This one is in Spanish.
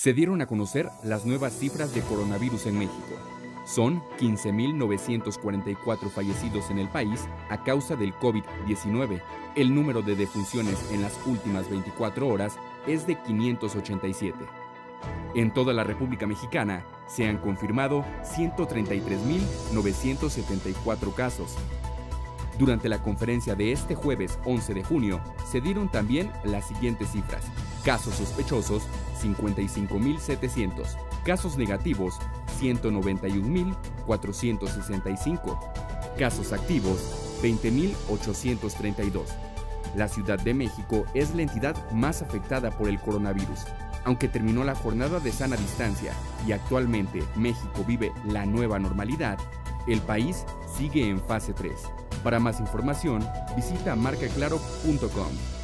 se dieron a conocer las nuevas cifras de coronavirus en México. Son 15.944 fallecidos en el país a causa del COVID-19. El número de defunciones en las últimas 24 horas es de 587. En toda la República Mexicana se han confirmado 133.974 casos. Durante la conferencia de este jueves 11 de junio se dieron también las siguientes cifras. Casos sospechosos, 55.700. Casos negativos, 191.465. Casos activos, 20.832. La Ciudad de México es la entidad más afectada por el coronavirus. Aunque terminó la jornada de sana distancia y actualmente México vive la nueva normalidad, el país sigue en fase 3. Para más información, visita marcaclaro.com.